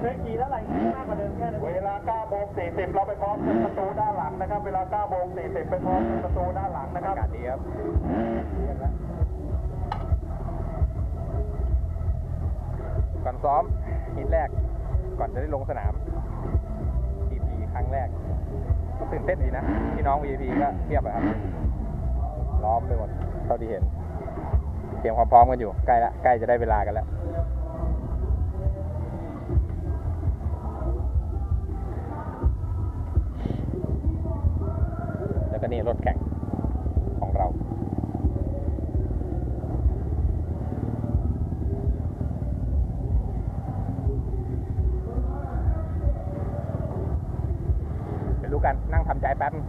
เคยขี่แล้วไหลมากกว่าเดิมแค่นั้นเวลา9โมง40 เราไปพร้อมประตูด้านหลังนะครับ เวลา9โมง40 ไปพร้อมประตูด้านหลังนะครับอากาศดีครับก่อนซ้อมฮิตแรก ก่อนจะได้ลงสนาม EP ครั้งแรกตื่นเต้นดีนะ พี่น้อง VIP ก็เทียบอะครับ ล้อมไปหมด เท่าที่เห็น เตรียมความพร้อมกันอยู่ ใกล้ละ ใกล้จะได้เวลากันแล้ว นี่รถแข่งของเรา ไปรู้กันนั่งทำใจแป๊บนึง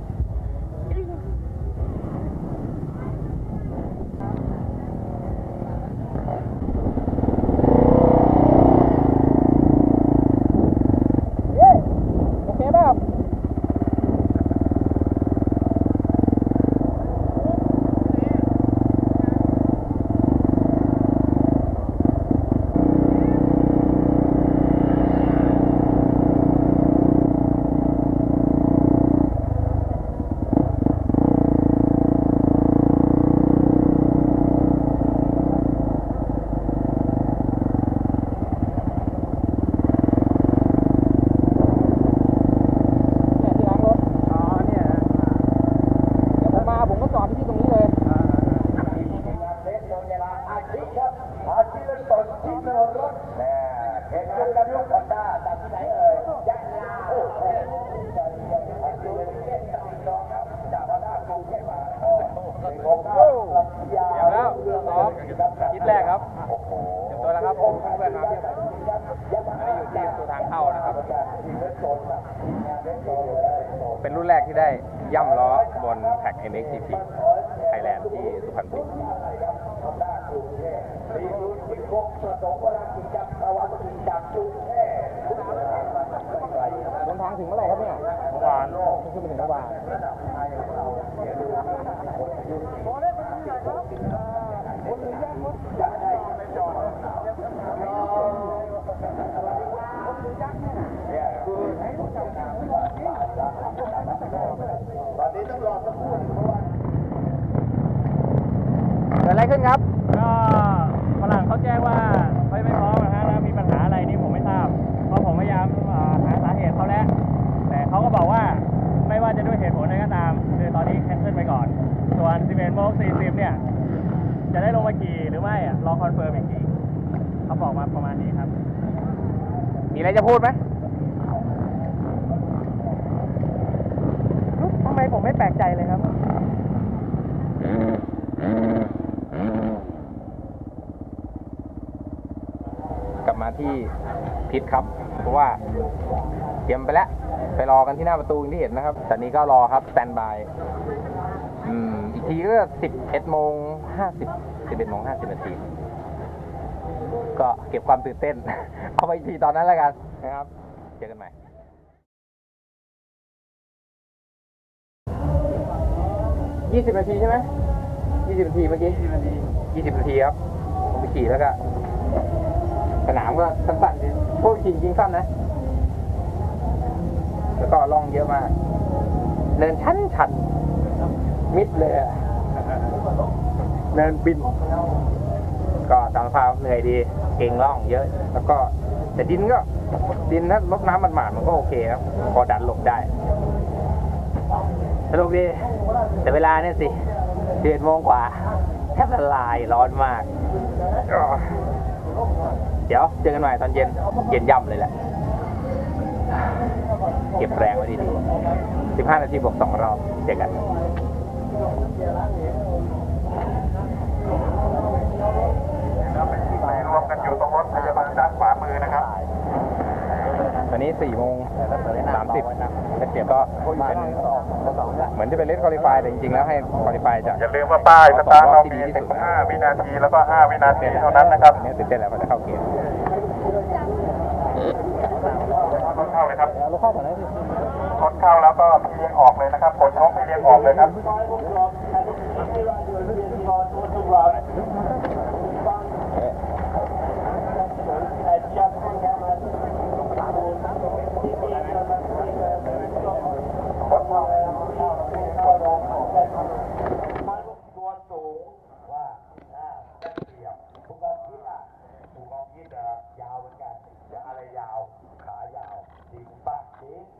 เย้โอเคเปล่า เนี่ยที่ล้างรถ อ๋อ เนี่ยนะเดี๋ยวผมมาผมก็จอดที่ตรงนี้เลย เดี๋ยวแล้วซ้อม คิดแรกครับเตรียมตัวแล้วครับผมเพื่อนมาเพียบอันนี้อยู่ที่ประตูทางเข้านะครับ เป็นรุ่นแรกที่ได้ย่ำล้อบนแท็ก MXGP Thailand ที่สุพรรณบุรีเดินทางถึงเมื่อไหร่ครับเนี่ยเมื่อวานขึ้นไปถึงเมื่อวาน เกิดอะไรขึ้นครับ ก็ฝรั่งเขาแจ้งว่าไม่ไม่พร้อมนะฮะแล้วมีปัญหาอะไรนี่ผมไม่ทราบ เพราะผมพยายามเอ่อหาสาเหตุเขาแล้ว แต่เขาก็บอกว่าไม่ว่าจะด้วยเหตุผลใดก็ตาม คือตอนนี้ cancel ไปก่อน ส่วน11โมง40 เนี่ย จะได้ลงมาขี่หรือไม่อะรอ confirm อีกทีเขาบอกมาประมาณนี้ครับ มีอะไรจะพูดไหมทำไมผมไม่แปลกใจเลยครับ กลับมาที่ pit ครับ เพราะว่าเตรียมไปแล้ว ไปรอกันที่หน้าประตูอย่างที่เห็นนะครับตอนนี้ก็รอครับสแตนบาย อืม อีกทีก็สิบเอ็ดโมง ห้าสิบสิบเอ็ดโมงห้าสิบนาทีก็เก็บความตื่นเต้น เอาไปอีกทีตอนนั้นแล้วกันนะครับ เจอกันใหม่ยี่สิบนาทีใช่ไหมยี่สิบนาทีเมื่อกี้ยี่สิบนาทียี่สิบนาทีครับ ผมไปขี่แล้วก็ สนามก็สั้นๆดีพวกขี่จริงสั้นนะ แล้วก็ล่องเยอะมากเนินชันชันมิดเลยอะ เนินบิน ก็ตามสภาพเหนื่อยดี เก่งล่องเยอะ แล้วก็แต่ดินก็ ดินถ้ารดน้ำมันหมาดมันก็โอเคครับพอดันหลบได้สนุกดีแต่เวลาเนี่ยสิเจ็ดโมงกว่าแทบละลายร้อนมาก เดี๋ยวเจอกันใหม่ตอนเย็น เย็นย่ำเลยแหละ เก็บแรงไว้ดีๆ15 นาทีบวก2รอบเจอกัน รวมกันอยู่ตรงรถพยาบาล ด้านขวามือนะครับ ตอนนี้4โมง30แล้วเสียก็เป็นเหมือนจะเป็นเลสคอลิฟายแต่จริงๆแล้วให้คอลิฟายจากอย่าลืมว่าป้ายสตาร์ทเราที่มีดีที่สุด15วินาทีแล้วก็ 5 วินาทีเท่านั้นนะครับเนี่ยตื่นเต้นแล้วพอจะเข้าเกมรถเข้าเลยครับเราเข้าก่อนนะสิรถเข้าแล้วก็พี่เลี้ยงออกเลยนะครับผลชกพี่เลี้ยงออกเลยครับ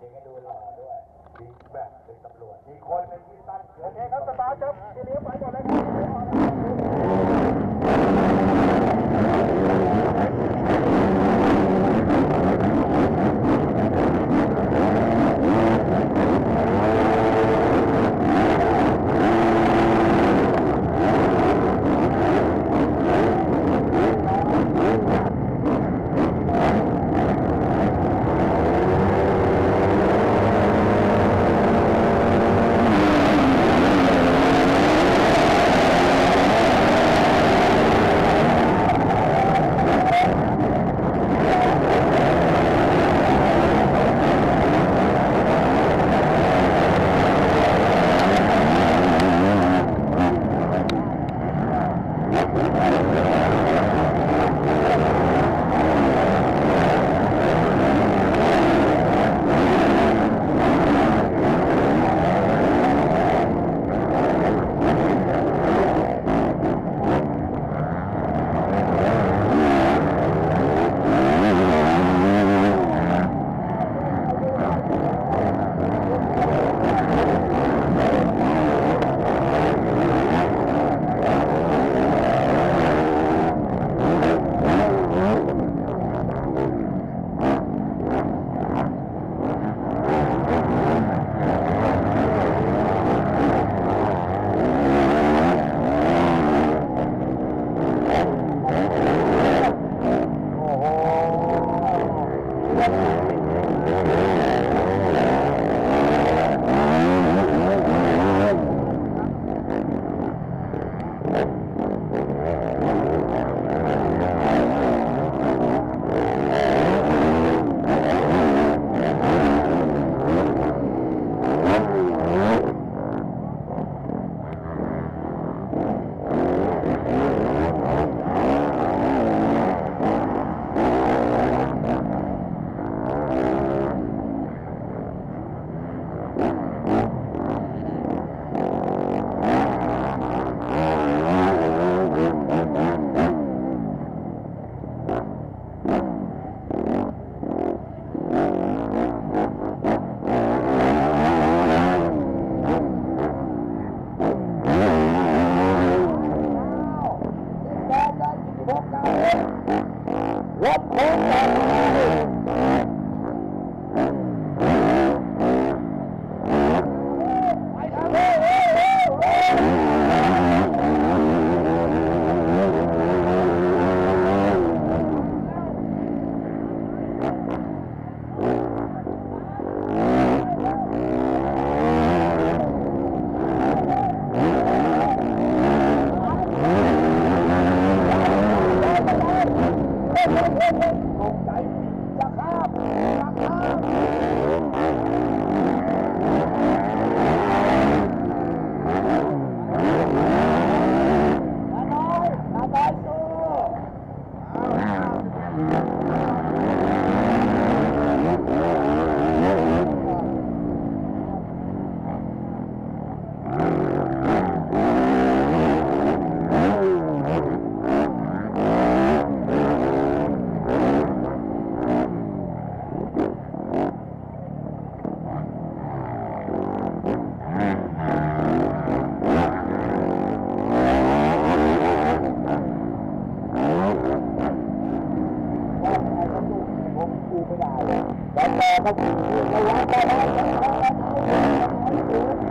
มีให้ดูหล่อด้วยมีแบบเป็นตำรวจ มีคนเป็นที่ตั้งโอเคครับสตาร์ครับทีนี้ไปก่อนเลยครับ What? ผมกูไม่ได้แล้วแต่พอเขาคุยเรื่องว่าแต่แล้ว